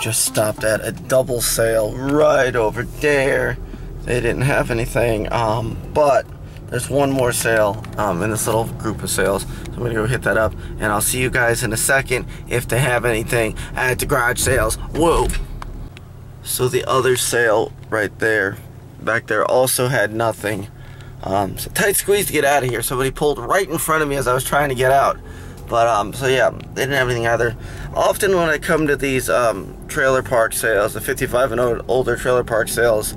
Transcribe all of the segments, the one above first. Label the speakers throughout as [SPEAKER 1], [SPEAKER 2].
[SPEAKER 1] Just stopped at a double sale right over there. They didn't have anything, um, but there's one more sale um, in this little group of sales. So I'm gonna go hit that up, and I'll see you guys in a second if they have anything at the garage sales. Whoa! So the other sale right there, back there, also had nothing. Um, so tight squeeze to get out of here. Somebody pulled right in front of me as I was trying to get out. But um, so yeah, they didn't have anything either. Often when I come to these um, trailer park sales, the 55 and older trailer park sales,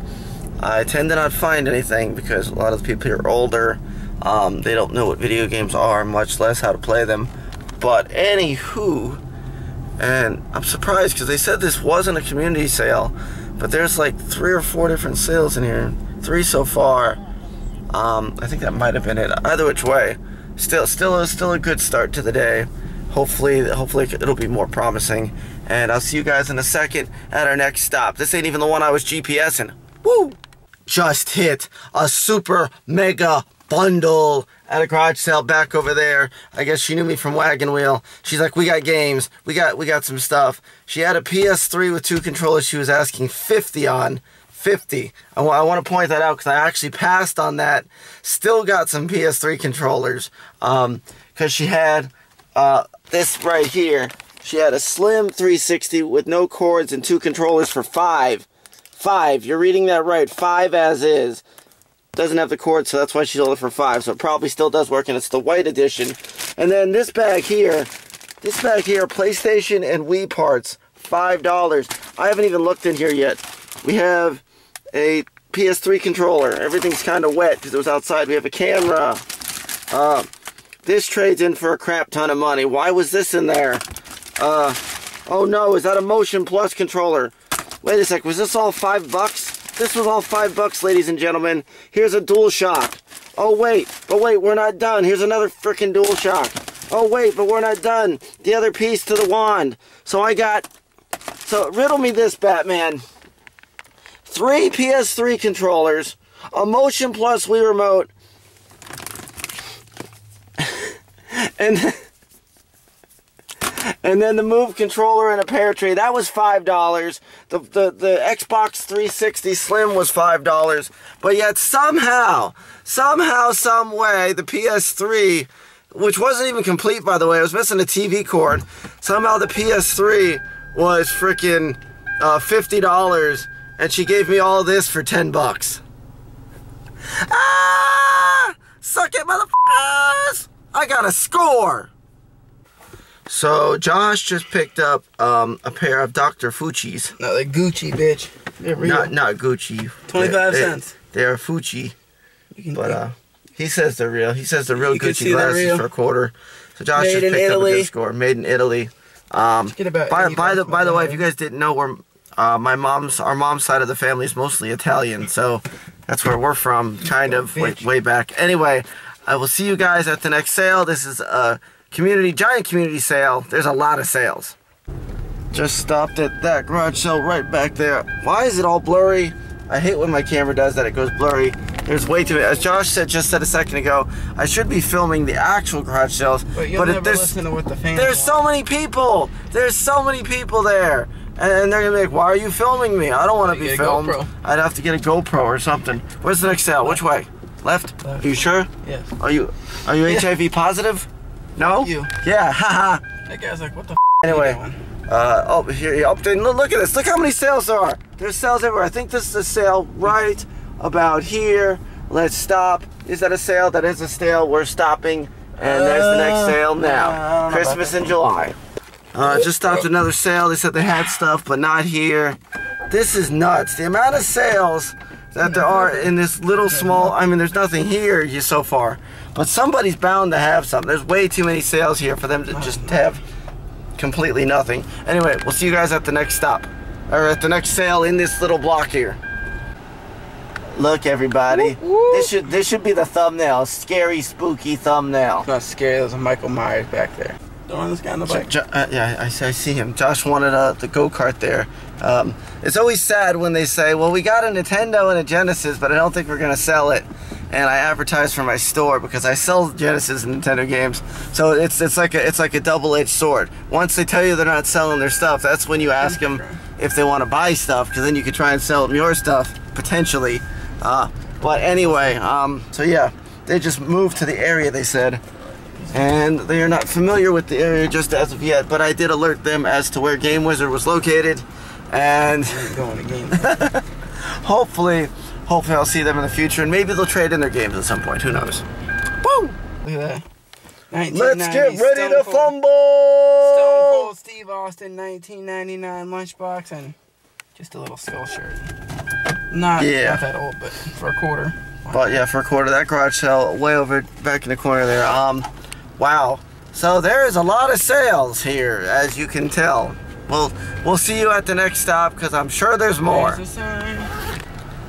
[SPEAKER 1] I tend to not find anything because a lot of the people here are older. Um, they don't know what video games are, much less how to play them. But anywho, and I'm surprised because they said this wasn't a community sale, but there's like three or four different sales in here, three so far. Um, I think that might have been it. Either which way, still, still, still a good start to the day. Hopefully, hopefully it'll be more promising. And I'll see you guys in a second at our next stop. This ain't even the one I was GPSing. Woo! Just hit a super mega bundle at a garage sale back over there. I guess she knew me from Wagon Wheel. She's like, we got games, we got we got some stuff. She had a PS3 with two controllers. She was asking 50 on. 50. I, I want to point that out because I actually passed on that. Still got some PS3 controllers. Um, because she had uh, this right here. She had a slim 360 with no cords and two controllers for five. Five. You're reading that right. Five as is. Doesn't have the cord, so that's why she sold it for five. So it probably still does work, and it's the white edition. And then this bag here, this bag here, PlayStation and Wii parts, five dollars. I haven't even looked in here yet. We have a PS3 controller. Everything's kind of wet because it was outside. We have a camera. Uh, this trades in for a crap ton of money. Why was this in there? Uh, oh no, is that a Motion Plus controller? Wait a sec, was this all five bucks? This was all five bucks, ladies and gentlemen. Here's a DualShock. Oh wait, but wait, we're not done. Here's another freaking DualShock. Oh wait, but we're not done. The other piece to the wand. So I got, so riddle me this, Batman three PS3 controllers, a Motion Plus Wii remote, and and then the Move controller and a pear tree. That was five dollars. The, the the Xbox 360 Slim was five dollars. But yet somehow, somehow, some way, the PS3, which wasn't even complete by the way, it was missing a TV cord. Somehow the PS3 was freaking uh, fifty dollars and she gave me all this for 10 bucks. Ah! Suck it, motherfuckers! I got a score! So, Josh just picked up um, a pair of Dr. Fucci's.
[SPEAKER 2] No, they're Gucci, bitch. They're real.
[SPEAKER 1] Not, not Gucci.
[SPEAKER 2] 25
[SPEAKER 1] they're,
[SPEAKER 2] cents.
[SPEAKER 1] They're, Fucci. But, uh, he says they're real. He says they're real you Gucci glasses for a quarter. So Josh Made just picked Italy. up a good score. Made in Italy. Um, by, by the by the way, if you guys didn't know, we're uh, my mom's, our mom's side of the family is mostly Italian, so that's where we're from, kind of way, way back. Anyway, I will see you guys at the next sale. This is a community, giant community sale. There's a lot of sales. Just stopped at that garage sale right back there. Why is it all blurry? I hate when my camera does that, it goes blurry. There's way too many. As Josh said just said a second ago, I should be filming the actual garage sales.
[SPEAKER 2] But, you'll but never there's, listen to what the fans
[SPEAKER 1] There's want. so many people. There's so many people there. And they're gonna be like, "Why are you filming me? I don't want to be filmed." I'd have to get a GoPro or something. Where's the next sale? Which way? Left?
[SPEAKER 2] Left.
[SPEAKER 1] Are you sure?
[SPEAKER 2] Yes.
[SPEAKER 1] Are you Are you yeah. HIV positive? No.
[SPEAKER 2] You.
[SPEAKER 1] Yeah. Haha.
[SPEAKER 2] that guy's like, "What the?"
[SPEAKER 1] Anyway. Uh, oh, here, up. Look at this. Look how many sales there are. There's sales everywhere. I think this is a sale right about here. Let's stop. Is that a sale? That is a sale. We're stopping. And there's the next sale now. Christmas in July. Uh, just stopped another sale. They said they had stuff, but not here. This is nuts. The amount of sales that there are in this little small, I mean, there's nothing here so far. But somebody's bound to have something. There's way too many sales here for them to just have completely nothing. Anyway, we'll see you guys at the next stop. Or at the next sale in this little block here. Look, everybody. This should this should be the thumbnail. Scary, spooky thumbnail.
[SPEAKER 2] It's not scary. There's a Michael Myers back there. Throwing this guy on the bike.
[SPEAKER 1] Jo- uh, yeah, I, I see him. Josh wanted uh, the go kart there. Um, it's always sad when they say, "Well, we got a Nintendo and a Genesis, but I don't think we're gonna sell it." And I advertise for my store because I sell Genesis and Nintendo games. So it's it's like a it's like a double-edged sword. Once they tell you they're not selling their stuff, that's when you ask them if they want to buy stuff, because then you could try and sell them your stuff potentially. Uh, but anyway, um, so yeah, they just moved to the area. They said and they are not familiar with the area just as of yet. But I did alert them as to where Game Wizard was located, and
[SPEAKER 2] Ain't going to game.
[SPEAKER 1] hopefully, hopefully I'll see them in the future, and maybe they'll trade in their games at some point. Who knows? Woo!
[SPEAKER 2] Look at that.
[SPEAKER 1] Let's get ready
[SPEAKER 2] Stone
[SPEAKER 1] to
[SPEAKER 2] Cold-
[SPEAKER 1] fumble.
[SPEAKER 2] Stone Cold Steve Austin 1999 lunchbox and just a little skull shirt. Not,
[SPEAKER 1] Yeah.
[SPEAKER 2] not that old, but for a quarter.
[SPEAKER 1] But yeah, for a quarter, that garage sale way over back in the corner there. Um, wow. So there is a lot of sales here, as you can tell. Well, we'll see you at the next stop because I'm sure there's more.
[SPEAKER 2] There's a sign.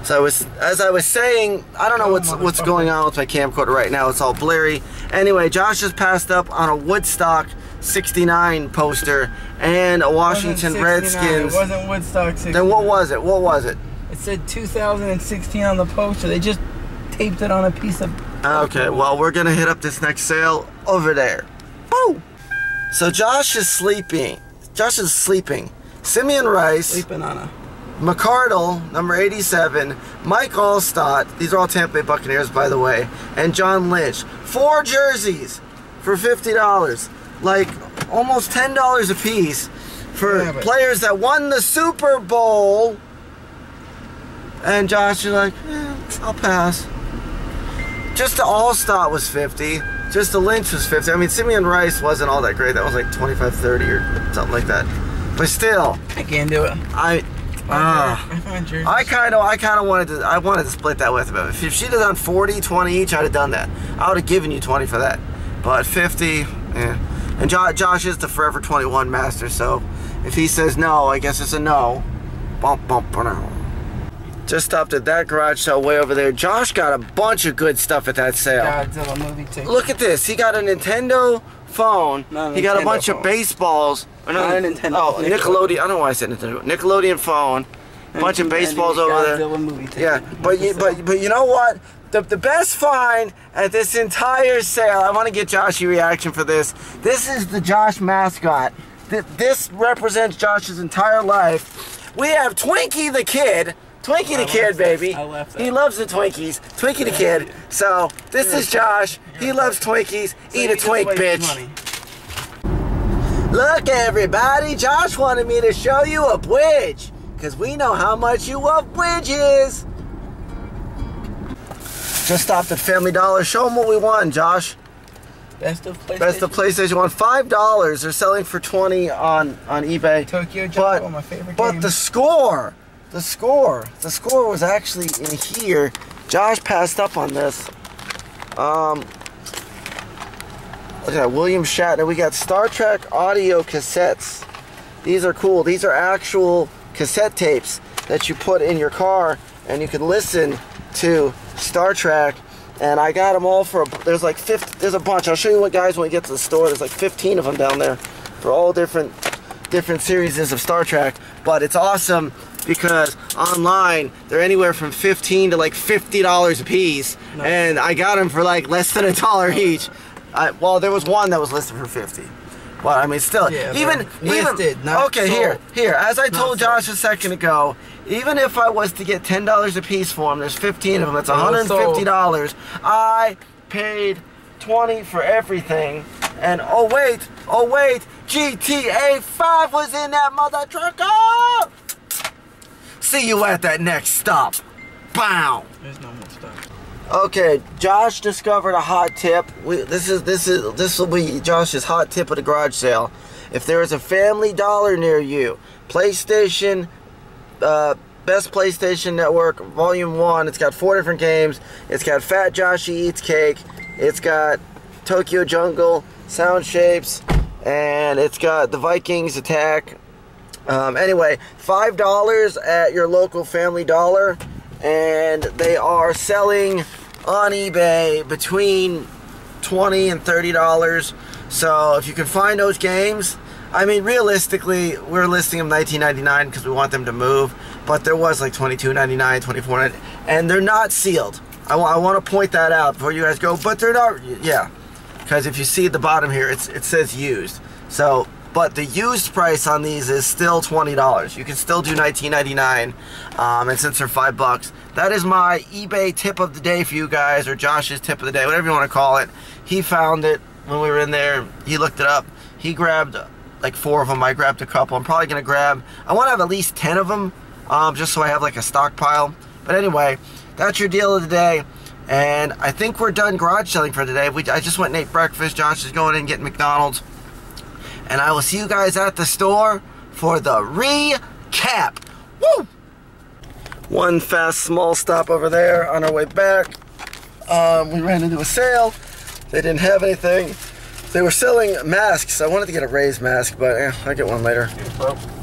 [SPEAKER 1] So I was, as I was saying, I don't know
[SPEAKER 2] Oh,
[SPEAKER 1] what's what's going on with my camcorder right now. It's all blurry. Anyway, Josh just passed up on a Woodstock 69 poster and a Washington
[SPEAKER 2] It
[SPEAKER 1] Redskins.
[SPEAKER 2] It wasn't Woodstock 69.
[SPEAKER 1] Then what was it? What was it?
[SPEAKER 2] It said 2016 on the poster. They just taped it on a piece of.
[SPEAKER 1] Okay, well, we're gonna hit up this next sale over there. Woo! So Josh is sleeping. Josh is sleeping. Simeon Rice,
[SPEAKER 2] Sleeping on a.
[SPEAKER 1] McCardell, number 87, Mike Alstott, these are all Tampa Bay Buccaneers, by the way, and John Lynch. Four jerseys for $50. Like, almost $10 a piece for
[SPEAKER 2] Yeah,
[SPEAKER 1] players that won the Super Bowl. And Josh is like, eh, I'll pass. Just the Alstott was 50. Just the Lynch was 50. I mean, Simeon Rice wasn't all that great. That was like 25 30 or something like that. But still,
[SPEAKER 2] I can't do it.
[SPEAKER 1] I. Ah.
[SPEAKER 2] I find jerseys.
[SPEAKER 1] I kind of, I kind of wanted to, I wanted to split that with him. If, she'd have done 40, 20 each, I'd have done that. I would have given you 20 for that. But 50, eh. And jo- Josh is the Forever 21 master, so if he says no, I guess it's a no. Bump, bump, no. Just stopped at that garage sale way over there. Josh got a bunch of good stuff at that sale.
[SPEAKER 2] Godzilla movie ticket.
[SPEAKER 1] Look at this. He got a Nintendo phone.
[SPEAKER 2] Not a
[SPEAKER 1] he got a
[SPEAKER 2] Nintendo
[SPEAKER 1] bunch of baseballs. Or
[SPEAKER 2] Not a Nintendo,
[SPEAKER 1] Oh,
[SPEAKER 2] Nickelodeon.
[SPEAKER 1] Nickelodeon. I don't know why I said Nintendo. Nickelodeon phone. Bunch of baseballs over there.
[SPEAKER 2] Godzilla movie ticket.
[SPEAKER 1] Yeah, but you, but but you know what? The, the best find at this entire sale. I want to get Josh your reaction for this. This is the Josh mascot. Th- This represents Josh's entire life. We have Twinkie the kid. Twinkie the kid, baby. He loves the Twinkies. Twinkie the kid. So this is Josh. He loves Twinkies. Eat a twink, bitch. Look, everybody, Josh wanted me to show you a bridge. Because we know how much you love bridges. Just stopped at Family Dollar. Show them what we won, Josh.
[SPEAKER 2] Best of PlayStation.
[SPEAKER 1] Best of PlayStation 1. $5. They're selling for 20 on, on eBay.
[SPEAKER 2] Tokyo
[SPEAKER 1] But,
[SPEAKER 2] Jungle, my favorite game.
[SPEAKER 1] but
[SPEAKER 2] game.
[SPEAKER 1] the score, the score, the score was actually in here. Josh passed up on this. Um, look at William Shatner. We got Star Trek audio cassettes. These are cool. These are actual cassette tapes that you put in your car and you can listen to Star Trek. And I got them all for, a, there's like 50, there's a bunch. I'll show you what guys when we get to the store. There's like 15 of them down there for all different different series of Star Trek, but it's awesome because online they're anywhere from 15 to like $50 a piece,
[SPEAKER 2] Nice.
[SPEAKER 1] and I got them for like less than a dollar each. I, well, there was one that was listed for 50. But I mean, still,
[SPEAKER 2] Yeah,
[SPEAKER 1] even
[SPEAKER 2] listed,
[SPEAKER 1] even okay.
[SPEAKER 2] sold.
[SPEAKER 1] Here, here. As I told. Josh a second ago, even if I was to get ten dollars a piece for them, there's 15 of them. That's 150 dollars. I paid 20 for everything. And oh wait, oh wait, GTA 5 was in that mother trucker. Oh, See you at that next stop. Bow.
[SPEAKER 2] There's no more stuff.
[SPEAKER 1] Okay, Josh discovered a hot tip. We, this is this is this will be Josh's hot tip of the garage sale. If there is a Family Dollar near you, PlayStation, uh, Best PlayStation Network Volume One. It's got four different games. It's got Fat Joshy Eats Cake. It's got Tokyo Jungle, Sound Shapes, and it's got the Vikings Attack. Um, anyway, five dollars at your local Family Dollar, and they are selling on eBay between twenty and thirty dollars. So if you can find those games, I mean, realistically, we're listing them 19.99 because we want them to move. But there was like 22.99, 24.99, and they're not sealed. I, I want to point that out before you guys go. But they're not. Yeah, because if you see at the bottom here, it's it says used. So, but the used price on these is still twenty dollars. You can still do 19.99, um, and since they're five bucks, that is my eBay tip of the day for you guys, or Josh's tip of the day, whatever you want to call it. He found it when we were in there. He looked it up. He grabbed like four of them. I grabbed a couple. I'm probably gonna grab. I want to have at least ten of them, um, just so I have like a stockpile. But anyway, that's your deal of the day. And I think we're done garage selling for today. We, I just went and ate breakfast. Josh is going in and getting McDonald's. And I will see you guys at the store for the recap. Woo! One fast small stop over there on our way back. Um, we ran into a sale. They didn't have anything. They were selling masks. I wanted to get a raised mask, but eh, I'll get one later.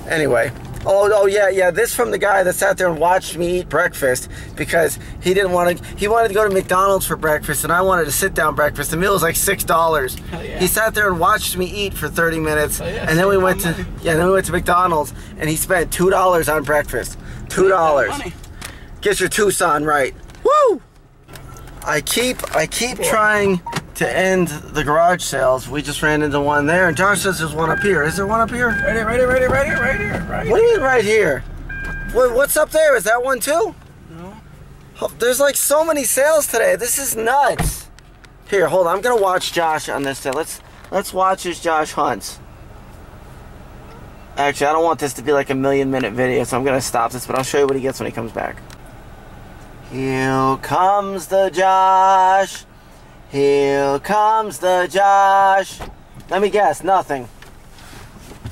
[SPEAKER 1] Anyway. Oh, oh yeah, yeah. This from the guy that sat there and watched me eat breakfast because he didn't want to. He wanted to go to McDonald's for breakfast, and I wanted to sit down breakfast. The meal was like six dollars.
[SPEAKER 2] Yeah.
[SPEAKER 1] He sat there and watched me eat for thirty minutes,
[SPEAKER 2] Oh, yeah,
[SPEAKER 1] and then we went to
[SPEAKER 2] money.
[SPEAKER 1] yeah, then we went to McDonald's, and he spent two dollars on breakfast. Two dollars. Get your Tucson right. Woo! I keep I keep trying to end the garage sales. We just ran into one there, and Josh says there's one up here. Is there one up here?
[SPEAKER 2] Right here, right here, right here, right here, right here, right here.
[SPEAKER 1] What do you mean right here? What, what's up there? Is that one too?
[SPEAKER 2] No.
[SPEAKER 1] Oh, There's like so many sales today. This is nuts. Here, hold on. I'm gonna watch Josh on this. Sale. Let's let's watch as Josh hunts. Actually, I don't want this to be like a million minute video, so I'm gonna stop this. But I'll show you what he gets when he comes back. Here comes the Josh. Here comes the Josh. Let me guess, nothing.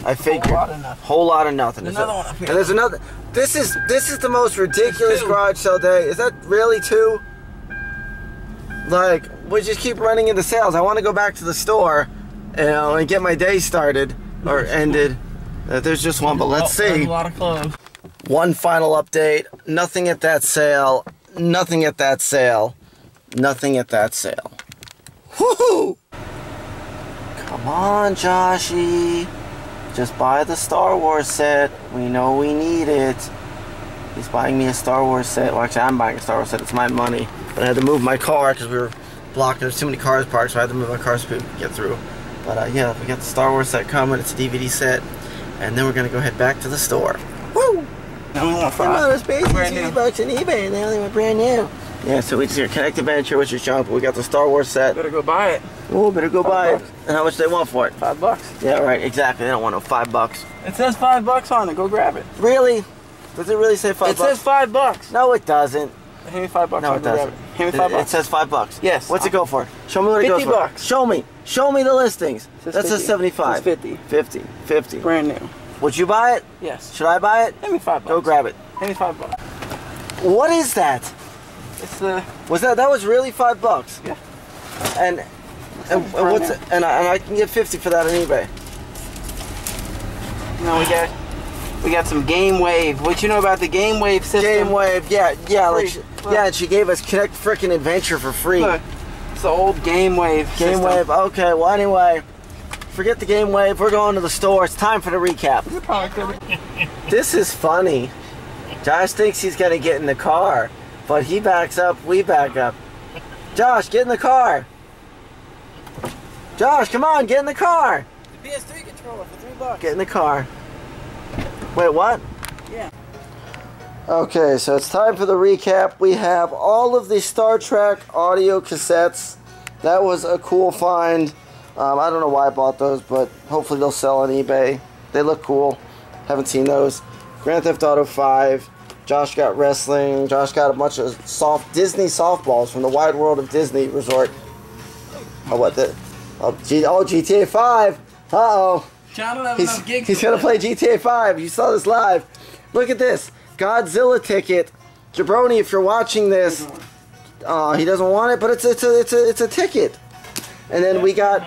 [SPEAKER 1] I figured.
[SPEAKER 2] lot of nothing.
[SPEAKER 1] Whole lot of nothing.
[SPEAKER 2] There's another one up here.
[SPEAKER 1] And there's another. This is this is the most ridiculous garage sale day. Is that really two? Like we just keep running into sales. I want to go back to the store, you know, and get my day started or ended. Uh, there's just one, but let's
[SPEAKER 2] Oh,
[SPEAKER 1] see.
[SPEAKER 2] A lot of clothes.
[SPEAKER 1] One final update. Nothing at that sale. Nothing at that sale. Nothing at that sale. Woohoo! Come on, Joshy. Just buy the Star Wars set. We know we need it. He's buying me a Star Wars set. Well, actually, I'm buying a Star Wars set. It's my money. But I had to move my car because we were blocked. There's too many cars parked, so I had to move my car so could get through. But uh, yeah, we got the Star Wars set coming. It's a DVD set. And then we're going to go head back to the store. Woo!
[SPEAKER 2] Now we want
[SPEAKER 1] Come on,
[SPEAKER 2] five.
[SPEAKER 1] it's basically
[SPEAKER 2] Brand new.
[SPEAKER 1] 60 bucks on eBay and they only went brand new. Yeah, so we just here, Kinect Adventure, which is junk. We got the Star Wars set.
[SPEAKER 2] Better go buy it.
[SPEAKER 1] Oh, better go
[SPEAKER 2] Five
[SPEAKER 1] buy it. And how much they want for it?
[SPEAKER 2] Five bucks.
[SPEAKER 1] Yeah, right, exactly. They don't want no five bucks.
[SPEAKER 2] It says five bucks on it. Go grab it.
[SPEAKER 1] Really? Does it really say five
[SPEAKER 2] it
[SPEAKER 1] bucks?
[SPEAKER 2] says five bucks.
[SPEAKER 1] no, it doesn't.
[SPEAKER 2] Hand me five bucks.
[SPEAKER 1] No, it doesn't.
[SPEAKER 2] it. Hand me five
[SPEAKER 1] It, it says five bucks.
[SPEAKER 2] Yes.
[SPEAKER 1] What's it go for? Show me what it goes for.
[SPEAKER 2] 50 bucks.
[SPEAKER 1] Show me. Show me the listings.
[SPEAKER 2] says
[SPEAKER 1] That says
[SPEAKER 2] 50.
[SPEAKER 1] 75.
[SPEAKER 2] It's 50.
[SPEAKER 1] 50. 50.
[SPEAKER 2] Brand new.
[SPEAKER 1] Would you buy it?
[SPEAKER 2] Yes.
[SPEAKER 1] Should I buy it?
[SPEAKER 2] Hand me five bucks.
[SPEAKER 1] Go grab it.
[SPEAKER 2] Hand me five bucks.
[SPEAKER 1] What is that?
[SPEAKER 2] It's the.
[SPEAKER 1] Was that that was really five bucks?
[SPEAKER 2] Yeah.
[SPEAKER 1] And and, and what's it, and I, and I can get fifty for that on eBay.
[SPEAKER 2] Know, we got. We got some Game Wave. What you know about the Game Wave system?
[SPEAKER 1] Game Wave, yeah, yeah, like she, yeah. And she gave us Kinect Frickin' Adventure for free.
[SPEAKER 2] Look, it's the old Game Wave.
[SPEAKER 1] Game
[SPEAKER 2] system.
[SPEAKER 1] Wave. Okay. Well, anyway, forget the Game Wave. We're going to the store. It's time for the recap. This is funny. Josh thinks he's gonna get in the car, but he backs up. We back up. Josh, get in the car. Josh, come on, get in the car.
[SPEAKER 2] The PS3 controller for three bucks.
[SPEAKER 1] Get in the car. Wait, what?
[SPEAKER 2] Yeah.
[SPEAKER 1] Okay, so it's time for the recap. We have all of the Star Trek audio cassettes. That was a cool find. Um, I don't know why I bought those, but hopefully they'll sell on eBay. They look cool. Haven't seen those. Grand Theft Auto 5. Josh got wrestling. Josh got a bunch of soft Disney softballs from the Wide World of Disney Resort. Oh, what the? Oh, G- oh GTA 5. Uh oh. He's, he's gonna play GTA 5. You saw this live. Look at this. Godzilla ticket. Jabroni, if you're watching this, uh, he doesn't want it, but it's it's a it's a it's a ticket. And then we got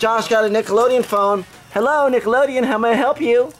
[SPEAKER 1] Josh got a Nickelodeon phone. Hello, Nickelodeon. How may I help you?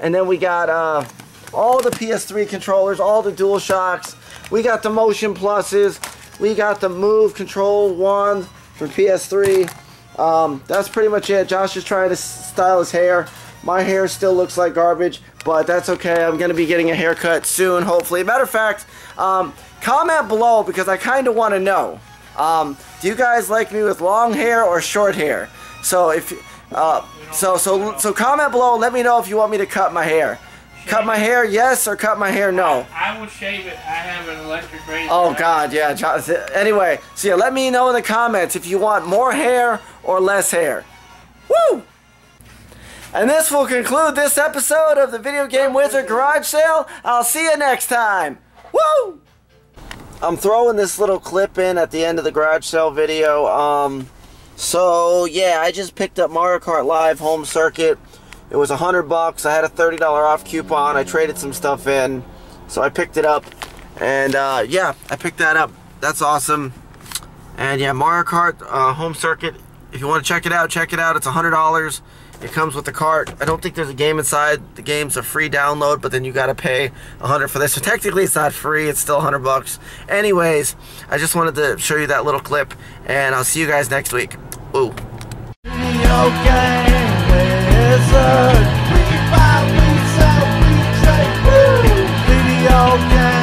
[SPEAKER 1] And then we got uh, all the PS3 controllers, all the Dual Shocks. We got the Motion Pluses. We got the Move Control One for PS3. um, that's pretty much it. Josh is trying to style his hair. My hair still looks like garbage, but that's okay. I'm going to be getting a haircut soon, hopefully. Matter of fact, um, comment below because I kind of want to know. Um, do you guys like me with long hair or short hair? So if uh, so so so comment below. Let me know if you want me to cut my hair. Cut my hair, yes, or cut my hair, no.
[SPEAKER 3] I will shave it. I have an electric razor.
[SPEAKER 1] Oh God, yeah. Anyway, so yeah, let me know in the comments if you want more hair or less hair. Woo! And this will conclude this episode of the Video Game Wizard Garage Sale. I'll see you next time. Woo! I'm throwing this little clip in at the end of the garage sale video. Um, so yeah, I just picked up Mario Kart Live Home Circuit. It was a hundred bucks. I had a thirty dollar off coupon. I traded some stuff in, so I picked it up. And uh, yeah, I picked that up. That's awesome. And yeah, Mario Kart uh, Home Circuit. If you want to check it out, check it out. It's a hundred dollars. It comes with the cart. I don't think there's a game inside. The game's a free download, but then you got to pay a hundred for this. So technically, it's not free. It's still a hundred bucks. Anyways, I just wanted to show you that little clip, and I'll see you guys next week. Ooh desert. We buy, we sell, we trade. woo!
[SPEAKER 4] Video game.